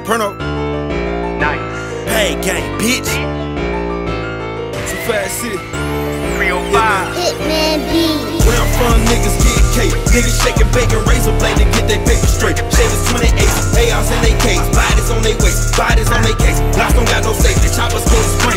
Soprano. Nice. Hey, gang, bitch. Too fast city. 305. Hitman B. Where I'm from, niggas get cake. Niggas shaking bacon, razor blade to get their paper straight. Shavers 28, ARs in they case. Bodies on they waist, bodies on they case. Blocks don't got no safety, choppers go spring.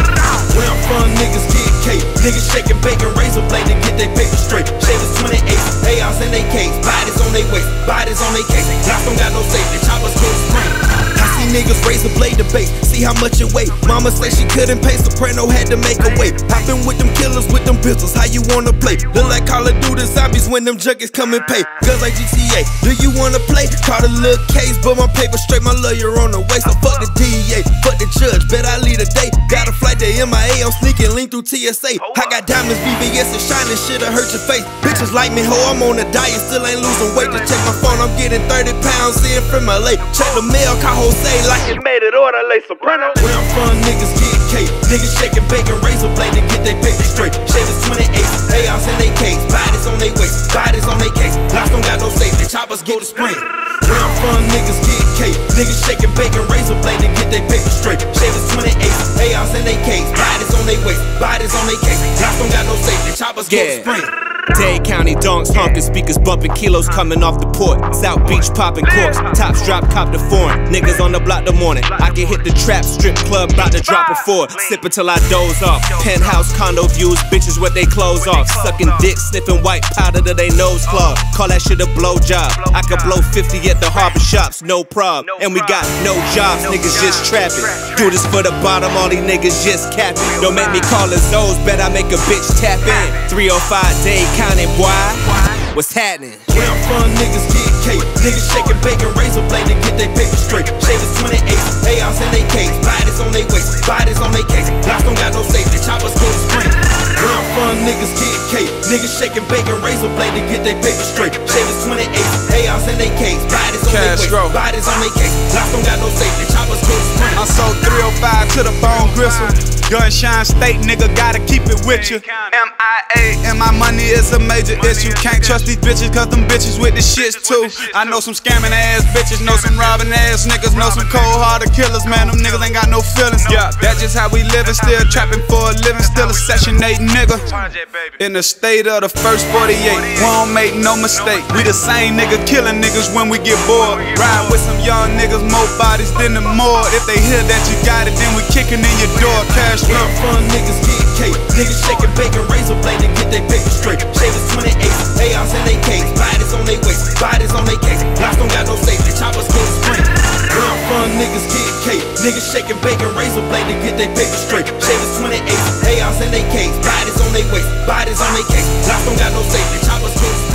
Where I'm from, niggas get cake. Niggas shaking bacon, razor blade to get their paper straight. Shavers 28, ARs in they case. Bodies on they waist, bodies on they case. Blocks don't got no safety, choppers go spring. See niggas raise a blade to base, see how much it weigh. Mama say she couldn't pay, Soprano had to make a way. Hopping with them killers with them pistols, how you wanna play? Look like Call of Duty zombies when them junkies come and pay. Guns like GTA, do you wanna play? Caught a little case, but my paper straight, my lawyer on the waist. So fuck the DEA, fuck Got a flight to MIA, I'm sneaking link through TSA. Oh, I got diamonds, BBS, and shining shit'll hurt your face. Bitches like me, ho, I'm on a diet, still ain't losing weight. To check my phone, I'm getting 30 pounds in from LA. Check the mail, call Jose like it made it order, lay soprano. Where I'm from, niggas get cake. Niggas shaking bacon, razor blade to get their paper straight. Shavers 28, ARs in they case. Bodies on they waist, bodies on they case. Blocks don't got no safety, choppers go to spring. Where I'm from, niggas get cake. Niggas shaking bacon, razor blade to get their paper straight. Safety, choppers go to Yeah. spring. Dade County donks honking, speakers bumping, kilos coming off the port. South Beach popping corks, tops drop, cop the foreign. Niggas on the block the morning. I can hit the trap, strip club, bout to drop a four. Sip until I doze off. Penthouse condo views, bitches with they clothes off. Sucking dick, sniffing white powder to they nose clog. Call that shit a blow job. I could blow 50 at the harbor shops, no prob. And we got no jobs, niggas just trapping. Do this for the bottom, all these niggas just capping. Don't make me call a Zoes, bet I make a bitch tap in. 305 day counting, boy. What's happening? Where I'm from, niggas get cake. Niggas shaking bacon, razor blade to get their paper straight. Shavers 28, ARs in they case. Bodies on they waist, bodies on they case. Blocks don't got no safety, choppers go to spring. Where I'm from, niggas get cake. Niggas shaking bacon, razor blade to get their paper straight. Shavers 28, ARs in they case. Bodies on they waist, bodies on they case. Blocks don't got no safety, choppers go to spring. I 305 to the bone gristle. Gunshine state, nigga, gotta keep it with you. MIA, and my money is a major issue. Can't trust these bitches, cause them bitches with the shits too. I know some scamming ass bitches, know some robbing ass niggas, know some cold hearted killers, man. Them niggas ain't got no feelings. Yeah, that's just how we living, still trapping for a living, still a section 8 nigga. In the state of the first 48, we don't make no mistake. We the same nigga killing niggas when we get bored. Ride with some young niggas, more bodies than the more. If they hear that you got it, then we kicking in your door. Cash. I'm from, niggas get cake. Niggas shaking bacon, razor blade to get their paper straight. Shavers 28, ARs in they case. Bodies on they waist, bodies on they case. Blocks don't got no safety, choppers go I'm from, niggas get cake. Niggas shaking bacon, razor blade to get their paper straight. Shavers 28, ARs in they case. Bodies on they waist, bodies on they case. Blocks don't got no safety, choppers spring.